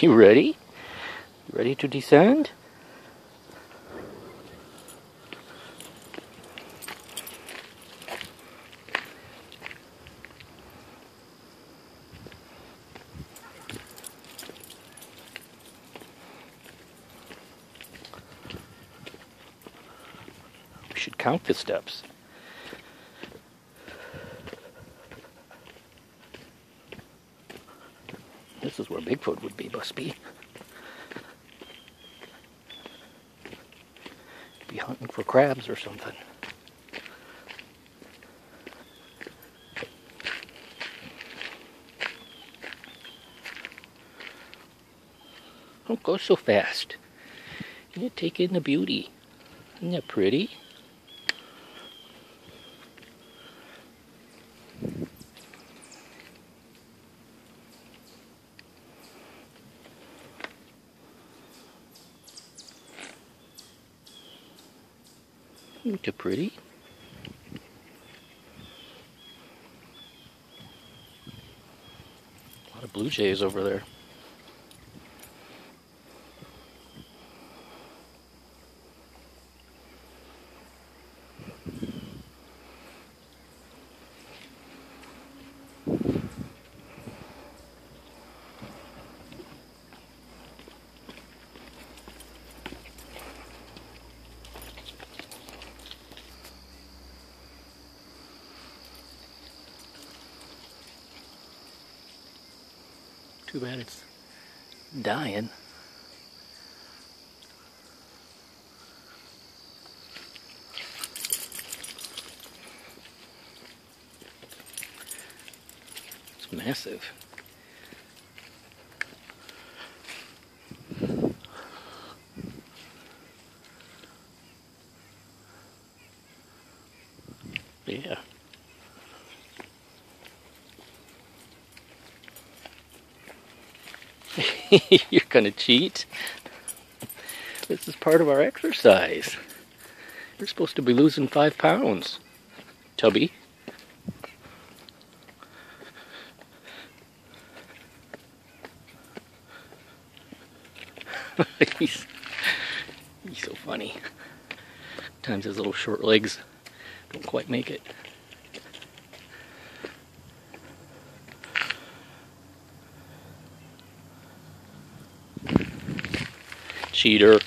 You ready? Ready to descend? We should count the steps. Is where Bigfoot would be, must be. Be hunting for crabs or something. Don't go so fast. You take in the beauty. Isn't that pretty? Isn't it pretty? A lot of blue jays over there. Too bad it's dying. It's massive. Yeah. You're gonna cheat? This is part of our exercise. You're supposed to be losing five pounds. Tubby. he's, he's so funny. Times his little short legs don't quite make it. Cheater.